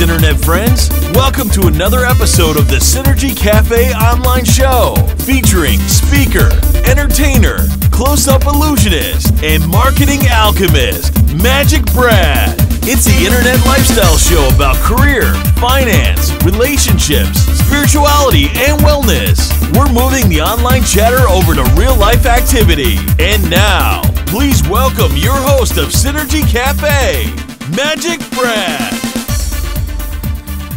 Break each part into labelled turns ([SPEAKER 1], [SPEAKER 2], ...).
[SPEAKER 1] Internet friends. Welcome to another episode of the Synergy Cafe online show featuring speaker, entertainer, close up illusionist, and marketing alchemist, Magic Brad. It's the Internet lifestyle show about career, finance, relationships, spirituality, and wellness. We're moving the online chatter over to real life activity. And now, please welcome your host of Synergy Cafe, Magic Brad.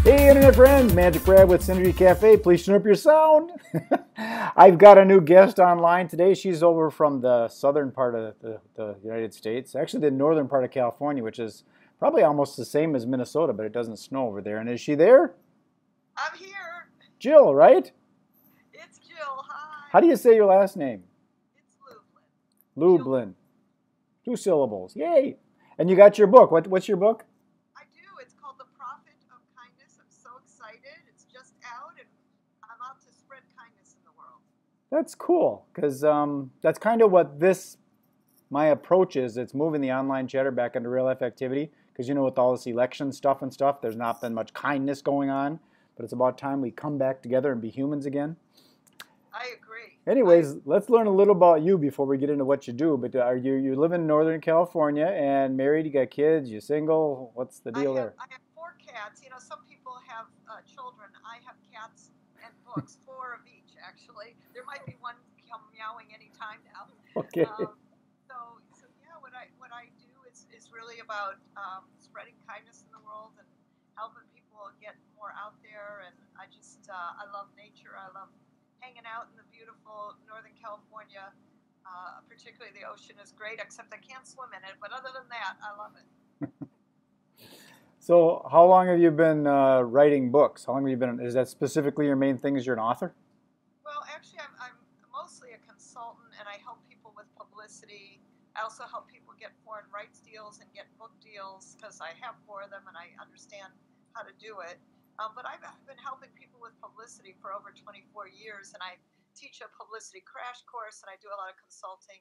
[SPEAKER 2] Hey, internet friends, Magic Brad with Synergy Cafe. Please turn up your sound. I've got a new guest online today. She's over from the southern part of the, the, United States, actually, the northern part of California, which is probably almost the same as Minnesota, but it doesn't snow over there. And is she there?
[SPEAKER 3] I'm here.
[SPEAKER 2] Jill, right?
[SPEAKER 3] It's Jill. Hi.
[SPEAKER 2] How do you say your last name?
[SPEAKER 3] It's Lublin.
[SPEAKER 2] Lublin. Two syllables. Yay. And you got your book. What, what's your book?
[SPEAKER 3] I do. It's called The Profit of Kindness. I'm so excited. It's just out, and I'm out to spread kindness in the world.
[SPEAKER 2] That's cool because um, that's kind of what this my approach is. It's moving the online chatter back into real life activity because you know with all this election stuff and stuff, there's not been much kindness going on. But it's about time we come back together and be humans again.
[SPEAKER 3] I agree.
[SPEAKER 2] Anyways, I, let's learn a little about you before we get into what you do. But are you you live in Northern California and married? You got kids? You single? What's the deal
[SPEAKER 3] have,
[SPEAKER 2] there?
[SPEAKER 3] I have four cats. You know, some people have uh, children. I have cats and books, four of each actually. There might be one come meowing any time now.
[SPEAKER 2] Okay.
[SPEAKER 3] Um, so, so yeah, what I what I do is is really about um, spreading kindness in the world and helping people get more out there. And I just uh, I love nature. I love hanging out in the beautiful Northern California. Uh, particularly the ocean is great, except I can't swim in it. But other than that, I love it.
[SPEAKER 2] so, how long have you been uh, writing books? How long have you been? Is that specifically your main thing? Is you're an author?
[SPEAKER 3] Well, actually, I'm, I'm mostly a consultant, and I help people with publicity. I also help people get foreign rights deals and get book deals because I have four of them and I understand how to do it. Um, but I've been helping people with publicity for over 24 years, and I teach a publicity crash course, and I do a lot of consulting.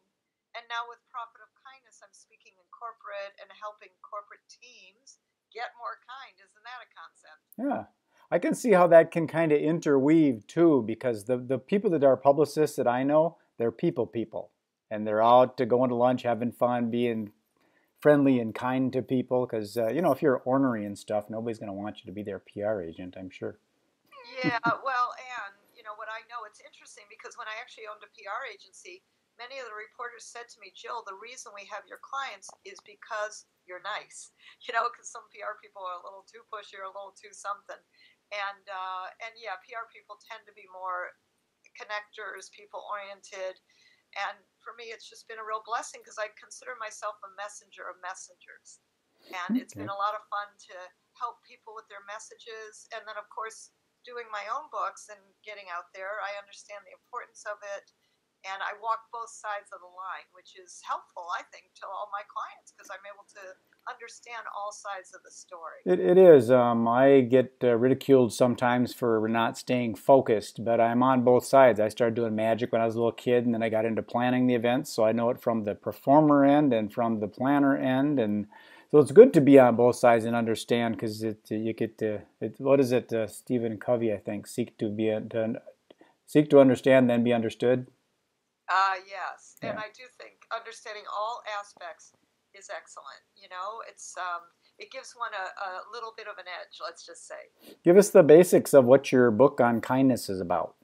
[SPEAKER 3] And now with Profit of Kindness, I'm speaking in corporate and helping corporate teams get more kind. Isn't that a concept?
[SPEAKER 2] Yeah. I can see how that can kind of interweave too, because the, the people that are publicists that I know, they're people people. And they're out to going to lunch, having fun, being friendly and kind to people because uh, you know if you're ornery and stuff nobody's going to want you to be their pr agent i'm sure
[SPEAKER 3] yeah well and you know what i know it's interesting because when i actually owned a pr agency many of the reporters said to me jill the reason we have your clients is because you're nice you know because some pr people are a little too pushy or a little too something and uh, and yeah pr people tend to be more connectors people oriented and for me, it's just been a real blessing because I consider myself a messenger of messengers. And it's been a lot of fun to help people with their messages. And then, of course, doing my own books and getting out there, I understand the importance of it. And I walk both sides of the line, which is helpful, I think, to all my clients because I'm able to understand all sides of the story.
[SPEAKER 2] It, it is. Um, I get uh, ridiculed sometimes for not staying focused, but I'm on both sides. I started doing magic when I was a little kid, and then I got into planning the events, so I know it from the performer end and from the planner end, and so it's good to be on both sides and understand because it you get to it, what is it uh, Stephen Covey I think seek to be to, seek to understand then be understood.
[SPEAKER 3] Ah uh, yes, yeah. and I do think understanding all aspects is excellent. You know, it's um, it gives one a, a little bit of an edge. Let's just say.
[SPEAKER 2] Give us the basics of what your book on kindness is about.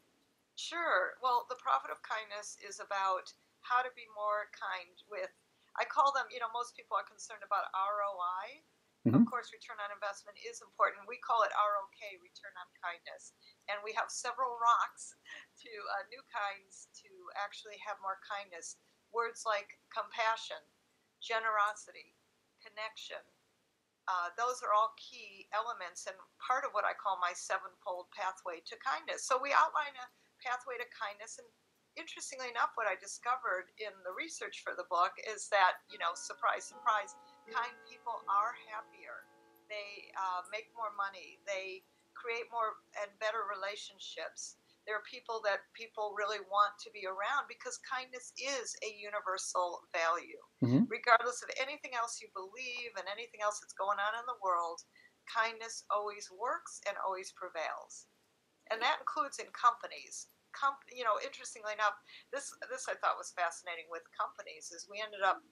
[SPEAKER 3] Sure. Well, the profit of kindness is about how to be more kind with. I call them. You know, most people are concerned about ROI. Mm-hmm. Of course, return on investment is important. We call it ROK, return on kindness. And we have several rocks to uh, new kinds to actually have more kindness. Words like compassion, generosity, connection. Uh, those are all key elements and part of what I call my sevenfold pathway to kindness. So we outline a pathway to kindness. And interestingly enough, what I discovered in the research for the book is that, you know, surprise, surprise, kind people are happier. They uh, make more money. They create more and better relationships there are people that people really want to be around because kindness is a universal value. Mm-hmm. Regardless of anything else you believe and anything else that's going on in the world, kindness always works and always prevails. And that includes in companies. Com- you know, interestingly enough, this this I thought was fascinating with companies is we ended up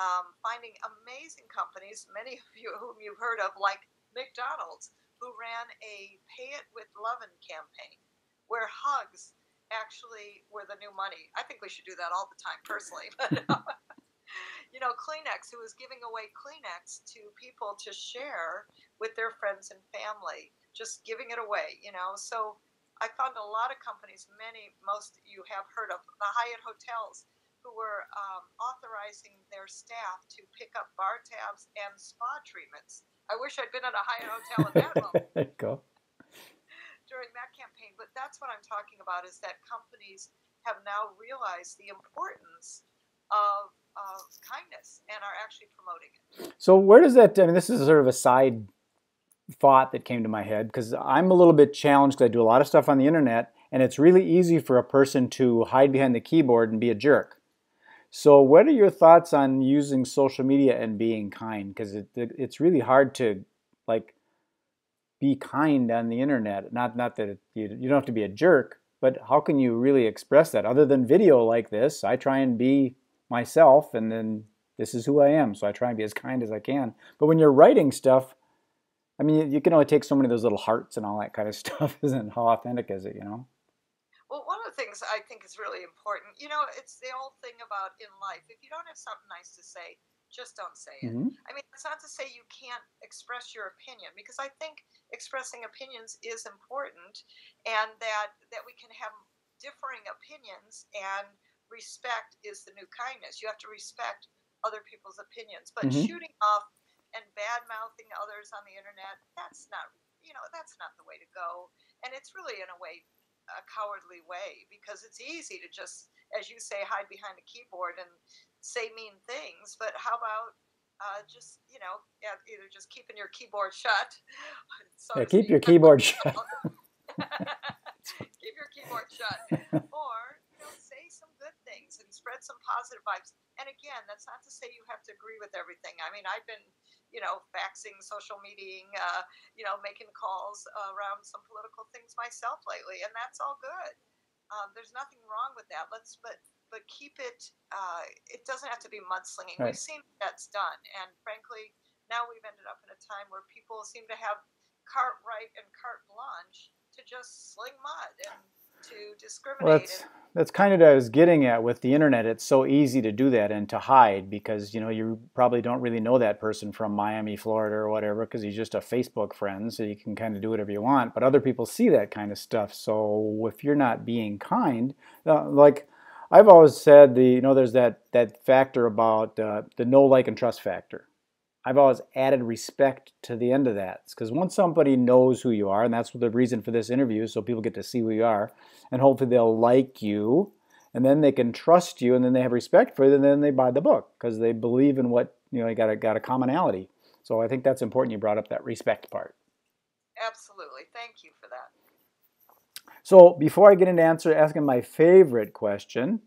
[SPEAKER 3] um, finding amazing companies, many of you whom you've heard of, like McDonald's, who ran a Pay It with Lovin' campaign, where hugs actually were the new money. I think we should do that all the time, personally. You know, Kleenex, who was giving away Kleenex to people to share with their friends and family, just giving it away, you know. So I found a lot of companies, many, most you have heard of, the Hyatt hotels, who were um, authorizing their staff to pick up bar tabs and spa treatments. I wish I'd been at a Hyatt hotel at that moment.
[SPEAKER 2] go.
[SPEAKER 3] During that campaign, but that's what I'm talking about is that companies have now realized the importance of of kindness and are actually promoting it.
[SPEAKER 2] So where does that? I mean, this is sort of a side thought that came to my head because I'm a little bit challenged because I do a lot of stuff on the internet, and it's really easy for a person to hide behind the keyboard and be a jerk. So, what are your thoughts on using social media and being kind? Because it, it, it's really hard to like be kind on the internet. Not not that it, you, you don't have to be a jerk, but how can you really express that other than video like this? I try and be myself and then this is who I am. So I try and be as kind as I can. But when you're writing stuff, I mean, you can only take so many of those little hearts and all that kind of stuff. Isn't how authentic is it, you know?
[SPEAKER 3] Well, one of the things I think is really important, you know, it's the old thing about in life. If you don't have something nice to say, just don't say it. Mm-hmm. I mean, it's not to say you can't express your opinion because I think expressing opinions is important, and that that we can have differing opinions and respect is the new kindness. You have to respect other people's opinions. But mm-hmm. shooting off and bad mouthing others on the internet, that's not, you know, that's not the way to go. And it's really, in a way, a cowardly way because it's easy to just, as you say, hide behind a keyboard and say mean things. But how about uh, just you know, yeah, either just keeping your keyboard shut.
[SPEAKER 2] So yeah, keep your keyboard shut.
[SPEAKER 3] keep your keyboard shut, or things and spread some positive vibes. And again, that's not to say you have to agree with everything. I mean, I've been, you know, faxing, social meeting, uh, you know, making calls around some political things myself lately, and that's all good. Um, there's nothing wrong with that. Let's, but but keep it. Uh, it doesn't have to be mudslinging. Right. We've seen that's done, and frankly, now we've ended up in a time where people seem to have carte right and carte blanche to just sling mud and to discriminate.
[SPEAKER 2] Well, that's, that's kind of what I was getting at with the internet. It's so easy to do that and to hide because you know you probably don't really know that person from Miami, Florida, or whatever because he's just a Facebook friend, so you can kind of do whatever you want. But other people see that kind of stuff. So if you're not being kind, uh, like I've always said, the you know there's that that factor about uh, the know like and trust factor. I've always added respect to the end of that. Because once somebody knows who you are, and that's the reason for this interview, so people get to see who you are, and hopefully they'll like you, and then they can trust you, and then they have respect for you, and then they buy the book because they believe in what you know. You got a got a commonality. So I think that's important. You brought up that respect part.
[SPEAKER 3] Absolutely, thank you for that.
[SPEAKER 2] So before I get into answer asking my favorite question,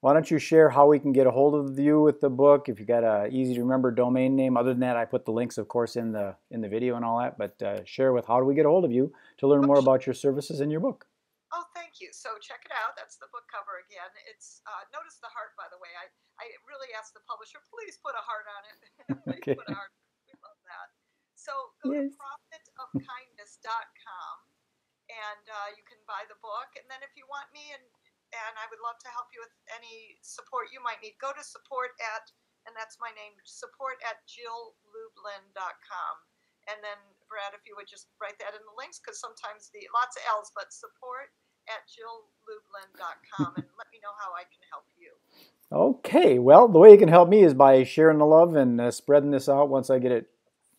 [SPEAKER 2] why don't you share how we can get a hold of you with the book? If you got a easy to remember domain name. Other than that, I put the links, of course, in the in the video and all that. But uh, share with how do we get a hold of you to learn more about your services and your book.
[SPEAKER 3] Oh, thank you. So check it out. That's the book cover again. It's uh, notice the heart, by the way. I I really asked the publisher, please put a heart on it. okay. put a heart. We love that. So go yes. to profitofkindness.com and uh, you can buy the book. And then if you want me and and I would love to help you with any support you might need. Go to support at, and that's my name, support at jilllublin.com. And then, Brad, if you would just write that in the links, because sometimes the lots of L's, but support at jilllublin.com and let me know how I can help you.
[SPEAKER 2] Okay, well, the way you can help me is by sharing the love and uh, spreading this out once I get it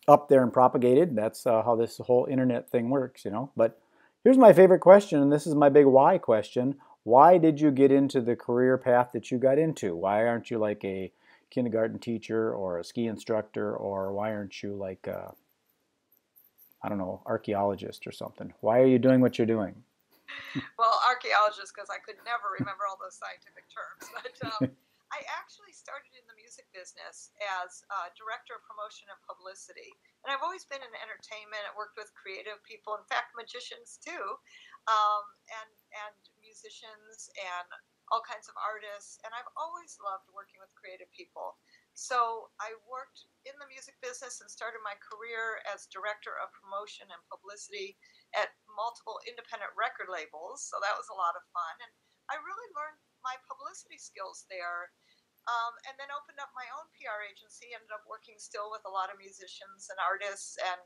[SPEAKER 2] up there and propagated. That's uh, how this whole internet thing works, you know. But here's my favorite question, and this is my big why question why did you get into the career path that you got into? Why aren't you like a kindergarten teacher or a ski instructor, or why aren't you like a, I don't know, archaeologist or something? Why are you doing what you're doing?
[SPEAKER 3] well, archaeologist, because I could never remember all those scientific terms. But um, I actually started in the music business as uh, director of promotion and publicity. And I've always been in entertainment. I worked with creative people, in fact, magicians too, um, and, and musicians and all kinds of artists. And I've always loved working with creative people. So I worked in the music business and started my career as director of promotion and publicity at multiple independent record labels. So that was a lot of fun. And I really learned my publicity skills there. Um, and then opened up my own PR agency, ended up working still with a lot of musicians and artists, and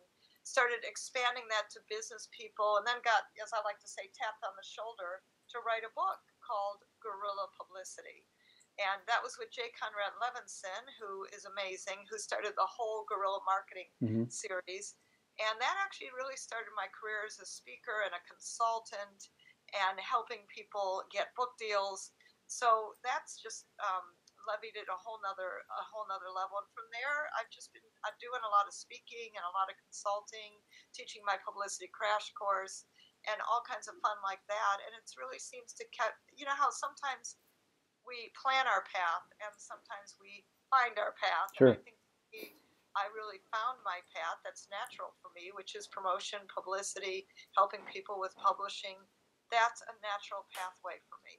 [SPEAKER 3] started expanding that to business people, and then got, as I like to say, tapped on the shoulder to write a book called Guerrilla Publicity. And that was with Jay Conrad Levinson, who is amazing, who started the whole guerrilla marketing mm-hmm. series. And that actually really started my career as a speaker and a consultant and helping people get book deals. So that's just um, levied at a whole nother a whole nother level. And from there, I've just been I'm doing a lot of speaking and a lot of consulting, teaching my publicity crash course, and all kinds of fun like that. And it really seems to cut. You know how sometimes we plan our path and sometimes we find our path.
[SPEAKER 2] Sure.
[SPEAKER 3] And I think I really found my path that's natural for me, which is promotion, publicity, helping people with publishing that's a natural pathway for me.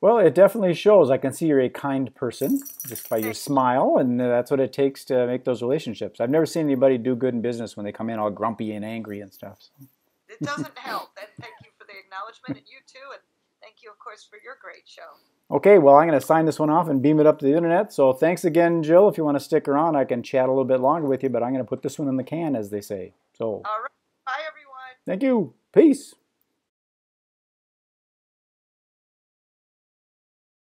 [SPEAKER 2] Well, it definitely shows. I can see you're a kind person just by your smile, and that's what it takes to make those relationships. I've never seen anybody do good in business when they come in all grumpy and angry and stuff. So.
[SPEAKER 3] It doesn't help. And thank you for the acknowledgement, and you too, and thank you, of course, for your great show.
[SPEAKER 2] Okay, well, I'm going to sign this one off and beam it up to the internet. So thanks again, Jill. If you want to stick around, I can chat a little bit longer with you, but I'm going to put this one in the can, as they say. So.
[SPEAKER 3] All right. Bye, everyone.
[SPEAKER 2] Thank you. Peace.